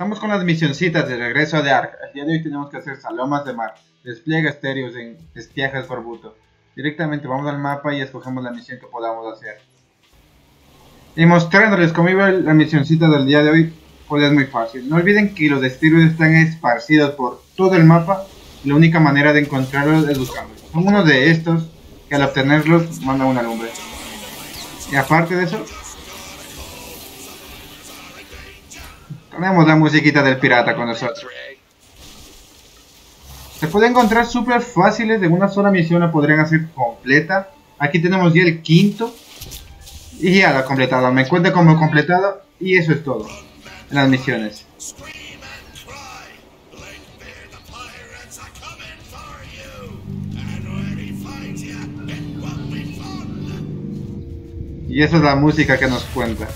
Estamos con las misioncitas de regreso de Ark. El día de hoy tenemos que hacer salomas de mar, despliega estéreos en Estiajes Corbuto. Directamente vamos al mapa y escogemos la misión que podamos hacer. Y mostrándoles cómo iba la misioncita del día de hoy, pues es muy fácil. No olviden que los estéreos están esparcidos por todo el mapa y la única manera de encontrarlos es buscarlos. Son uno de estos que al obtenerlos mandan una lumbre. Y aparte de eso, tenemos la musiquita del pirata con nosotros. Se puede encontrar súper fáciles, de una sola misión la podrían hacer completa. Aquí tenemos ya el quinto. Y ya la completado, me cuenta como completado y eso es todo en las misiones. Y esa es la música que nos cuenta.